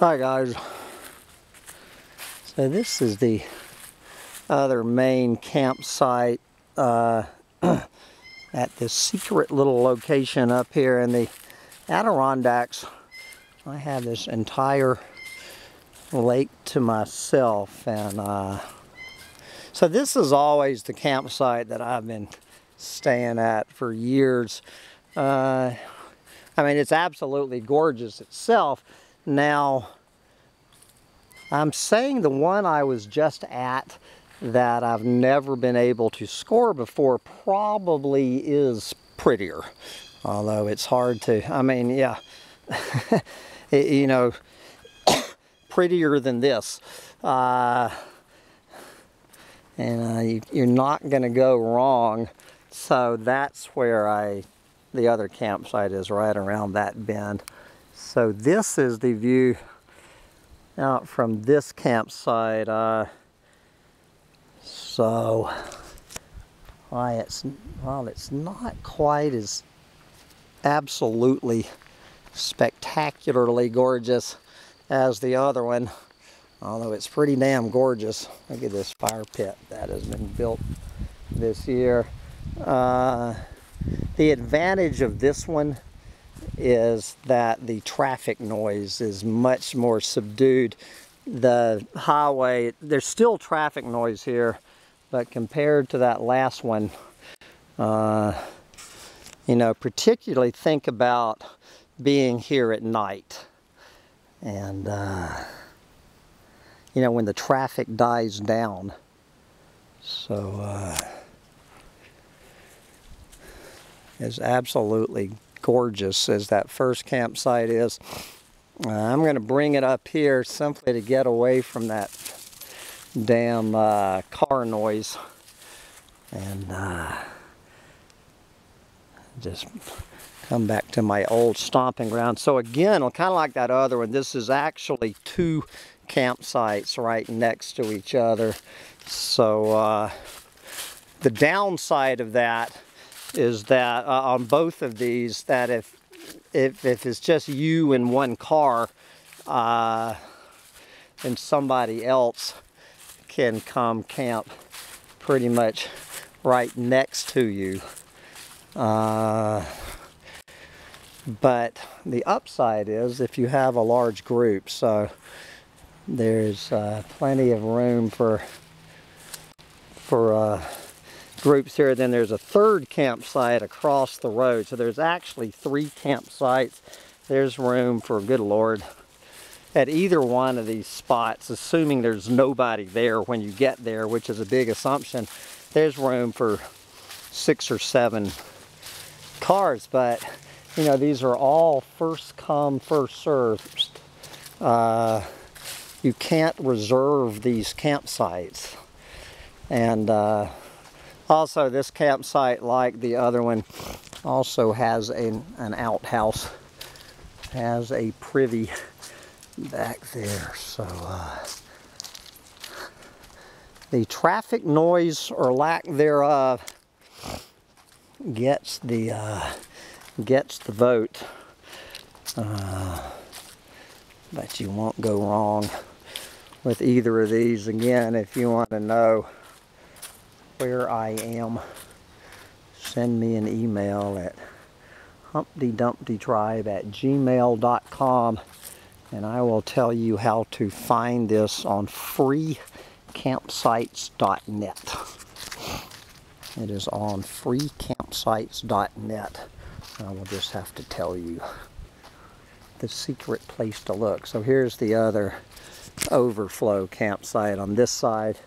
Hi guys. So this is the other main campsite uh, at this secret little location up here in the Adirondacks. I have this entire lake to myself and uh, so this is always the campsite that I've been staying at for years. Uh, I mean it's absolutely gorgeous itself. Now I'm saying the one I was just at that I've never been able to score before probably is prettier. Although it's hard to, I mean, yeah, it, you know, prettier than this. Uh, and uh, you, you're not going to go wrong. So that's where I, the other campsite is right around that bend. So this is the view out from this campsite. Uh, so why it's well, it's not quite as absolutely spectacularly gorgeous as the other one, although it's pretty damn gorgeous. Look at this fire pit that has been built this year. Uh, the advantage of this one is that the traffic noise is much more subdued. The highway, there's still traffic noise here, but compared to that last one, uh, you know, particularly think about being here at night. And, uh, you know, when the traffic dies down. So, uh, it's absolutely gorgeous as that first campsite is. Uh, I'm going to bring it up here simply to get away from that damn uh, car noise and uh, just come back to my old stomping ground. So again, kind of like that other one, this is actually two campsites right next to each other. So uh, the downside of that is that uh, on both of these that if if, if it's just you in one car uh, and somebody else can come camp pretty much right next to you. Uh, but the upside is if you have a large group, so there's uh, plenty of room for for uh, groups here. Then there's a third campsite across the road. So there's actually three campsites. There's room for, good Lord, at either one of these spots, assuming there's nobody there when you get there, which is a big assumption, there's room for six or seven cars. But, you know, these are all first come, first served. Uh, you can't reserve these campsites. And, uh, also, this campsite, like the other one, also has an, an outhouse, has a privy back there. So, uh, the traffic noise or lack thereof gets the uh, gets the vote. Uh, but you won't go wrong with either of these. Again, if you want to know where I am, send me an email at humptydumptytribe at gmail.com and I will tell you how to find this on freecampsites.net. It is on freecampsites.net. I will just have to tell you the secret place to look. So here's the other overflow campsite on this side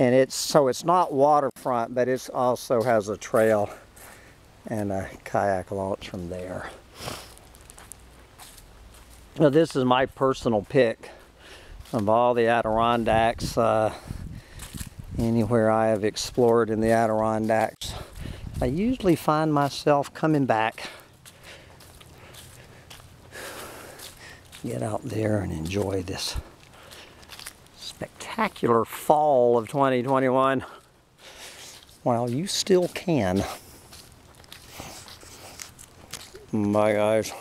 and it's so it's not waterfront but it also has a trail and a kayak launch from there. Now this is my personal pick of all the Adirondacks uh, anywhere I have explored in the Adirondacks. I usually find myself coming back get out there and enjoy this spectacular fall of 2021 while you still can. Bye guys.